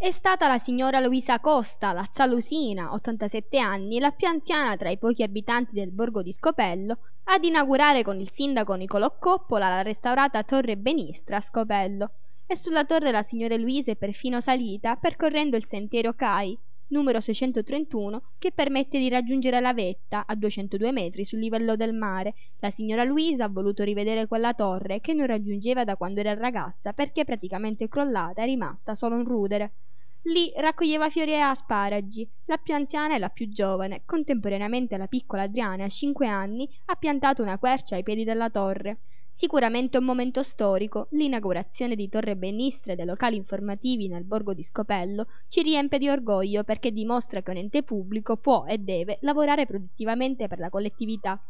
È stata la signora Luisa Costa, la Zalusina, 87 anni, la più anziana tra i pochi abitanti del borgo di Scopello, ad inaugurare con il sindaco Nicolò Coppola la restaurata Torre Benistra a Scopello. E sulla torre la signora Luisa è perfino salita percorrendo il sentiero CAI, numero 631, che permette di raggiungere la vetta a 202 metri sul livello del mare. La signora Luisa ha voluto rivedere quella torre che non raggiungeva da quando era ragazza perché praticamente crollata è rimasta solo un rudere. Lì raccoglieva fiori e asparagi. La più anziana e la più giovane, contemporaneamente la piccola Adriana, a cinque anni, ha piantato una quercia ai piedi della torre. Sicuramente un momento storico, l'inaugurazione di Torre Bennistre dei locali informativi nel borgo di Scopello ci riempie di orgoglio perché dimostra che un ente pubblico può e deve lavorare produttivamente per la collettività.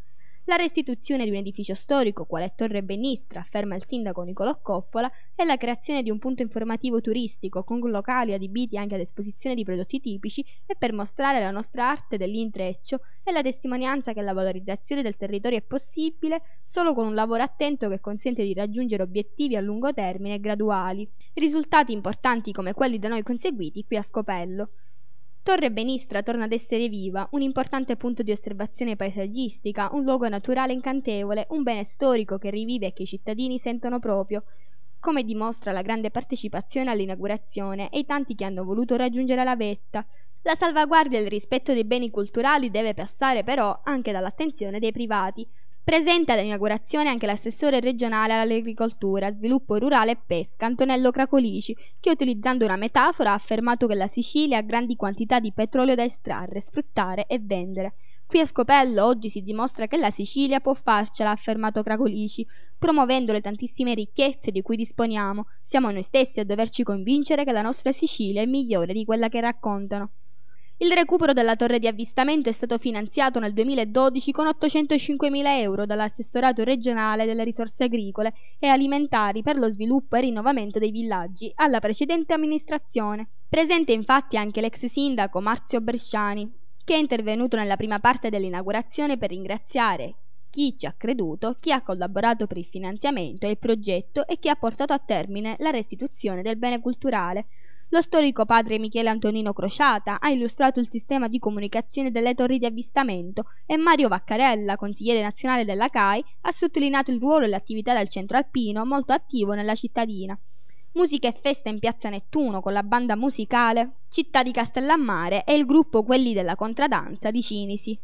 La restituzione di un edificio storico, quale Torre Bennistra, afferma il sindaco Nicolò Coppola, e la creazione di un punto informativo turistico con locali adibiti anche ad esposizione di prodotti tipici e per mostrare la nostra arte dell'intreccio e la testimonianza che la valorizzazione del territorio è possibile solo con un lavoro attento che consente di raggiungere obiettivi a lungo termine e graduali. Risultati importanti come quelli da noi conseguiti qui a Scopello. Torre Benistra torna ad essere viva, un importante punto di osservazione paesaggistica, un luogo naturale incantevole, un bene storico che rivive e che i cittadini sentono proprio, come dimostra la grande partecipazione all'inaugurazione e i tanti che hanno voluto raggiungere la vetta. La salvaguardia e il rispetto dei beni culturali deve passare però anche dall'attenzione dei privati, Presente all'inaugurazione anche l'assessore regionale all'agricoltura, sviluppo rurale e pesca, Antonello Cracolici, che utilizzando una metafora ha affermato che la Sicilia ha grandi quantità di petrolio da estrarre, sfruttare e vendere. Qui a Scopello oggi si dimostra che la Sicilia può farcela, ha affermato Cracolici, promuovendo le tantissime ricchezze di cui disponiamo. Siamo noi stessi a doverci convincere che la nostra Sicilia è migliore di quella che raccontano. Il recupero della torre di avvistamento è stato finanziato nel 2012 con 805.000 euro dall'assessorato regionale delle risorse agricole e alimentari per lo sviluppo e rinnovamento dei villaggi alla precedente amministrazione. Presente infatti anche l'ex sindaco Marzio Bresciani, che è intervenuto nella prima parte dell'inaugurazione per ringraziare chi ci ha creduto, chi ha collaborato per il finanziamento e il progetto e chi ha portato a termine la restituzione del bene culturale, lo storico padre Michele Antonino Crociata ha illustrato il sistema di comunicazione delle torri di avvistamento e Mario Vaccarella, consigliere nazionale della CAI, ha sottolineato il ruolo e l'attività del centro alpino molto attivo nella cittadina. Musica e festa in piazza Nettuno con la banda musicale Città di Castellammare e il gruppo Quelli della Contradanza di Cinisi.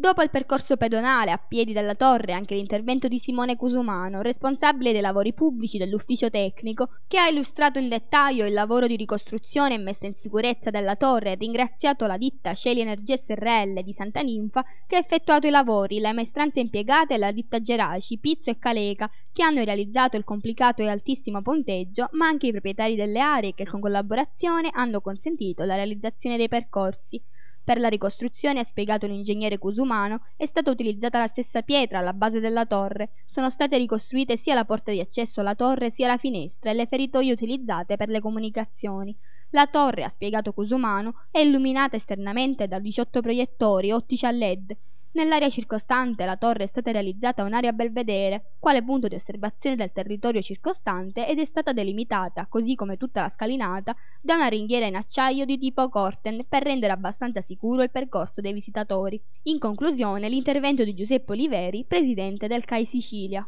Dopo il percorso pedonale a piedi della torre anche l'intervento di Simone Cusumano, responsabile dei lavori pubblici dell'ufficio tecnico, che ha illustrato in dettaglio il lavoro di ricostruzione e messa in sicurezza della torre e ringraziato la ditta Sceli Energia SRL di Santa Ninfa che ha effettuato i lavori, le maestranze impiegate e la ditta Geraci, Pizzo e Caleca che hanno realizzato il complicato e altissimo ponteggio, ma anche i proprietari delle aree che con collaborazione hanno consentito la realizzazione dei percorsi. Per la ricostruzione, ha spiegato l'ingegnere Cusumano, è stata utilizzata la stessa pietra alla base della torre. Sono state ricostruite sia la porta di accesso alla torre sia la finestra e le feritoie utilizzate per le comunicazioni. La torre, ha spiegato Cusumano, è illuminata esternamente da 18 proiettori ottici a LED Nell'area circostante la torre è stata realizzata un'area belvedere, quale punto di osservazione del territorio circostante ed è stata delimitata, così come tutta la scalinata, da una ringhiera in acciaio di tipo Corten per rendere abbastanza sicuro il percorso dei visitatori. In conclusione, l'intervento di Giuseppe Oliveri, presidente del CAI Sicilia.